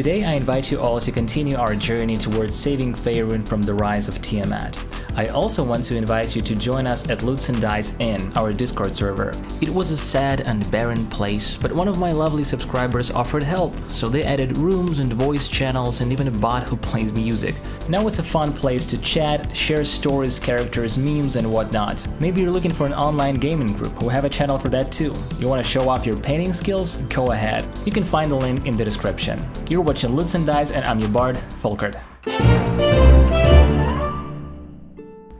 Today I invite you all to continue our journey towards saving Faerun from the rise of Tiamat. I also want to invite you to join us at Lutes & Dice Inn, our Discord server. It was a sad and barren place, but one of my lovely subscribers offered help, so they added rooms and voice channels and even a bot who plays music. Now it's a fun place to chat, share stories, characters, memes and whatnot. Maybe you're looking for an online gaming group, we have a channel for that too. You want to show off your painting skills? Go ahead. You can find the link in the description. You're watching Lutes & Dice and I'm your bard, Folkard.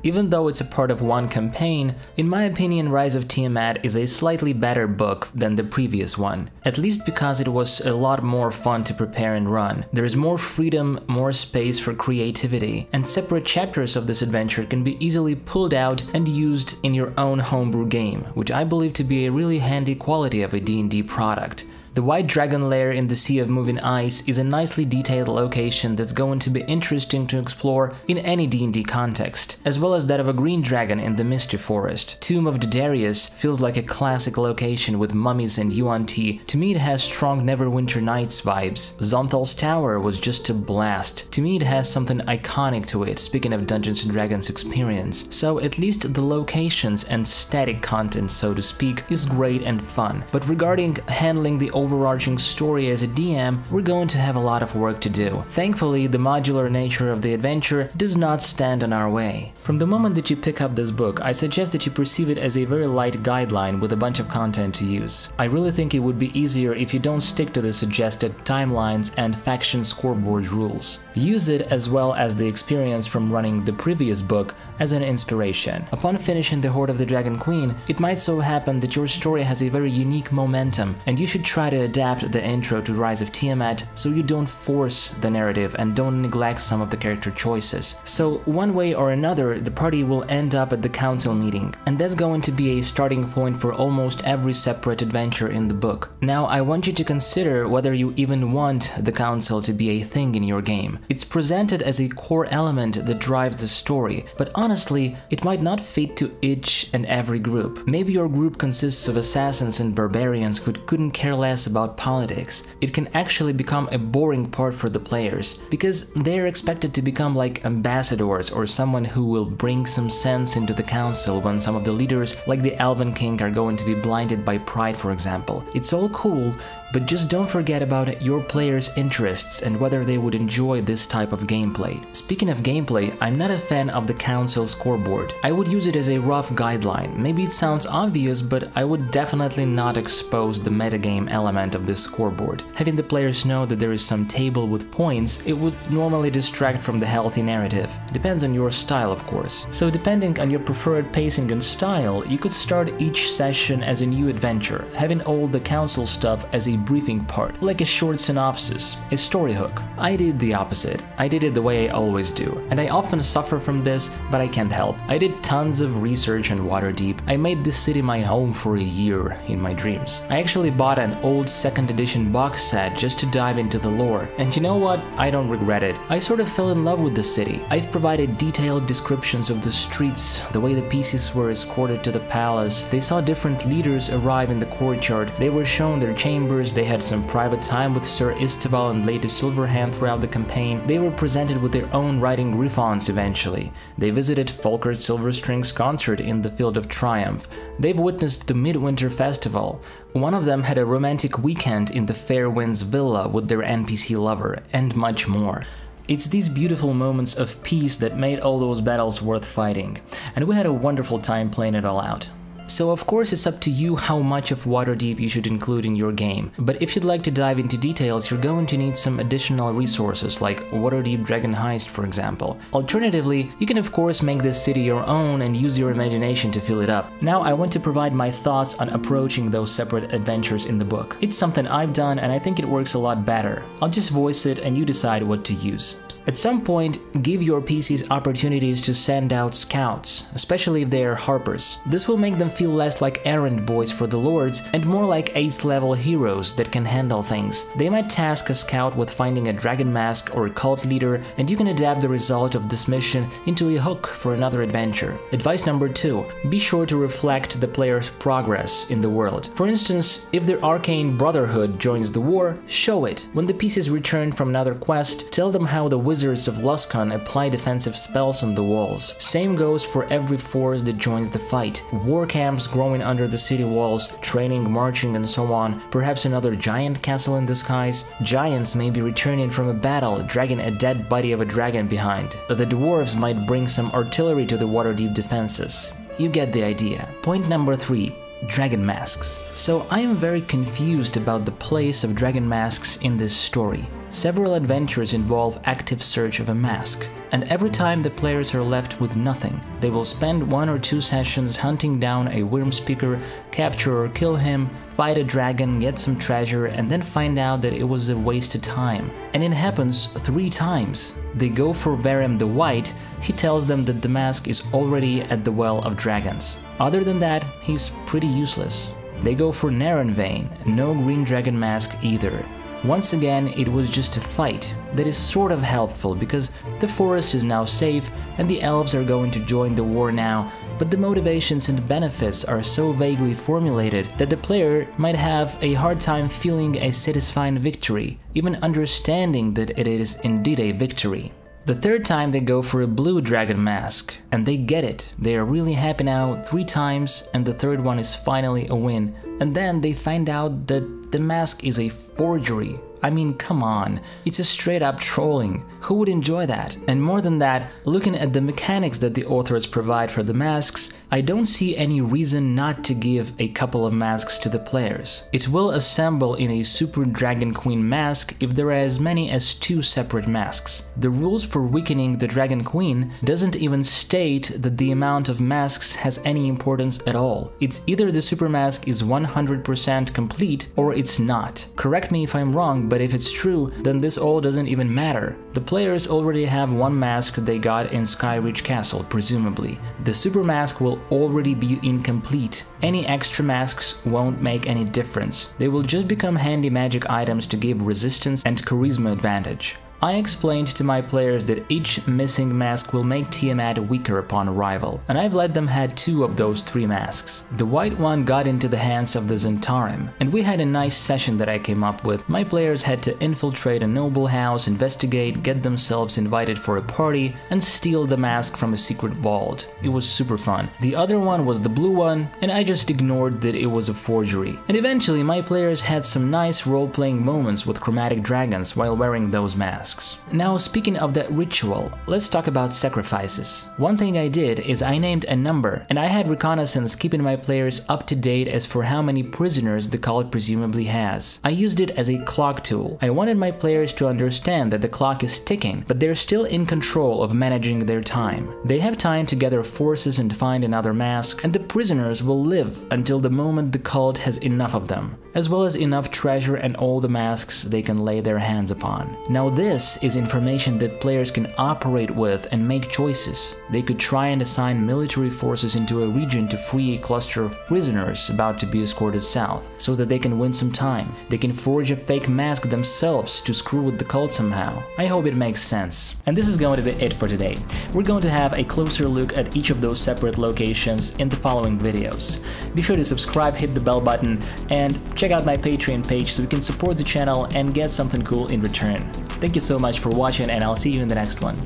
Even though it's a part of one campaign, in my opinion Rise of Tiamat is a slightly better book than the previous one, at least because it was a lot more fun to prepare and run. There is more freedom, more space for creativity, and separate chapters of this adventure can be easily pulled out and used in your own homebrew game, which I believe to be a really handy quality of a D&D product. The White Dragon Lair in the Sea of Moving Ice is a nicely detailed location that's going to be interesting to explore in any D&D context, as well as that of a green dragon in the Misty Forest. Tomb of Diderius feels like a classic location with mummies and yuan ti. To me it has strong Neverwinter Nights vibes. Xonthal's Tower was just a blast. To me it has something iconic to it, speaking of Dungeons & Dragons experience. So at least the locations and static content, so to speak, is great and fun. But regarding handling the overarching story as a DM, we're going to have a lot of work to do. Thankfully, the modular nature of the adventure does not stand in our way. From the moment that you pick up this book, I suggest that you perceive it as a very light guideline with a bunch of content to use. I really think it would be easier if you don't stick to the suggested timelines and faction scoreboard rules. Use it as well as the experience from running the previous book as an inspiration. Upon finishing The Hoard of the Dragon Queen, it might so happen that your story has a very unique momentum and you should try to adapt the intro to Rise of Tiamat so you don't force the narrative and don't neglect some of the character choices. So one way or another, the party will end up at the council meeting, and that's going to be a starting point for almost every separate adventure in the book. Now I want you to consider whether you even want the council to be a thing in your game. It's presented as a core element that drives the story, but honestly, it might not fit to each and every group. Maybe your group consists of assassins and barbarians who couldn't care less about politics, it can actually become a boring part for the players, because they're expected to become like ambassadors or someone who will bring some sense into the council when some of the leaders, like the Elven King, are going to be blinded by pride, for example. It's all cool, but just don't forget about your players' interests and whether they would enjoy this type of gameplay. Speaking of gameplay, I'm not a fan of the council scoreboard. I would use it as a rough guideline. Maybe it sounds obvious, but I would definitely not expose the metagame element of this scoreboard. Having the players know that there is some table with points, it would normally distract from the healthy narrative. Depends on your style, of course. So depending on your preferred pacing and style, you could start each session as a new adventure, having all the council stuff as a briefing part, like a short synopsis, a story hook. I did the opposite. I did it the way I always do, and I often suffer from this, but I can't help. I did tons of research on Waterdeep. I made this city my home for a year in my dreams. I actually bought an old 2nd edition box set just to dive into the lore, and you know what? I don't regret it. I sort of fell in love with the city. I've provided detailed descriptions of the streets, the way the PCs were escorted to the palace. They saw different leaders arrive in the courtyard. They were shown their chambers, they had some private time with Sir Isteval and Lady Silverhand throughout the campaign. They were presented with their own writing griffons eventually. They visited Folkard Silverstring's concert in the Field of Triumph. They've witnessed the Midwinter Festival. One of them had a romantic weekend in the Fairwinds Villa with their NPC lover, and much more. It's these beautiful moments of peace that made all those battles worth fighting, and we had a wonderful time playing it all out. So of course it's up to you how much of Waterdeep you should include in your game, but if you'd like to dive into details, you're going to need some additional resources like Waterdeep Dragon Heist for example. Alternatively, you can of course make this city your own and use your imagination to fill it up. Now I want to provide my thoughts on approaching those separate adventures in the book. It's something I've done and I think it works a lot better. I'll just voice it and you decide what to use. At some point, give your PCs opportunities to send out scouts, especially if they are harpers. This will make them feel less like errand boys for the lords and more like ace level heroes that can handle things. They might task a scout with finding a dragon mask or a cult leader, and you can adapt the result of this mission into a hook for another adventure. Advice number 2. Be sure to reflect the player's progress in the world. For instance, if their arcane brotherhood joins the war, show it. When the PCs return from another quest, tell them how the wizards of Luskan apply defensive spells on the walls. Same goes for every force that joins the fight. War camps growing under the city walls, training, marching, and so on. Perhaps another giant castle in the skies. Giants may be returning from a battle, dragging a dead body of a dragon behind. The dwarves might bring some artillery to the Waterdeep defenses. You get the idea. Point number 3 dragon masks. So I am very confused about the place of dragon masks in this story. Several adventures involve active search of a mask, and every time the players are left with nothing, they will spend one or two sessions hunting down a Wyrmspeaker, capture or kill him, fight a dragon, get some treasure, and then find out that it was a waste of time. And it happens three times. They go for Varram the White, he tells them that the mask is already at the Well of Dragons. Other than that, he's pretty useless. They go for Neronvain, no green dragon mask either. Once again, it was just a fight that is sort of helpful because the forest is now safe and the elves are going to join the war now, but the motivations and benefits are so vaguely formulated that the player might have a hard time feeling a satisfying victory, even understanding that it is indeed a victory. The third time they go for a blue dragon mask, and they get it. They are really happy now three times, and the third one is finally a win. And then they find out that the mask is a forgery I mean, come on, it's a straight up trolling. Who would enjoy that? And more than that, looking at the mechanics that the authors provide for the masks, I don't see any reason not to give a couple of masks to the players. It will assemble in a Super Dragon Queen mask if there are as many as two separate masks. The rules for weakening the Dragon Queen doesn't even state that the amount of masks has any importance at all. It's either the super mask is 100% complete or it's not. Correct me if I'm wrong, but if it's true, then this all doesn't even matter. The players already have one mask they got in Skyreach Castle, presumably. The super mask will already be incomplete. Any extra masks won't make any difference. They will just become handy magic items to give resistance and charisma advantage. I explained to my players that each missing mask will make Tiamat weaker upon arrival, and I've let them had two of those three masks. The white one got into the hands of the Zhentarim, and we had a nice session that I came up with. My players had to infiltrate a noble house, investigate, get themselves invited for a party, and steal the mask from a secret vault. It was super fun. The other one was the blue one, and I just ignored that it was a forgery. And eventually my players had some nice role-playing moments with chromatic dragons while wearing those masks tasks. Now speaking of that ritual, let's talk about sacrifices. One thing I did is I named a number, and I had reconnaissance keeping my players up to date as for how many prisoners the cult presumably has. I used it as a clock tool. I wanted my players to understand that the clock is ticking, but they're still in control of managing their time. They have time to gather forces and find another mask, and the prisoners will live until the moment the cult has enough of them, as well as enough treasure and all the masks they can lay their hands upon. Now this is information that players can operate with and make choices. They could try and assign military forces into a region to free a cluster of prisoners about to be escorted south, so that they can win some time. They can forge a fake mask themselves to screw with the cult somehow. I hope it makes sense. And this is going to be it for today. We're going to have a closer look at each of those separate locations in the following videos. Be sure to subscribe, hit the bell button, and check out my Patreon page so you can support the channel and get something cool in return. Thank you so much for watching and I'll see you in the next one.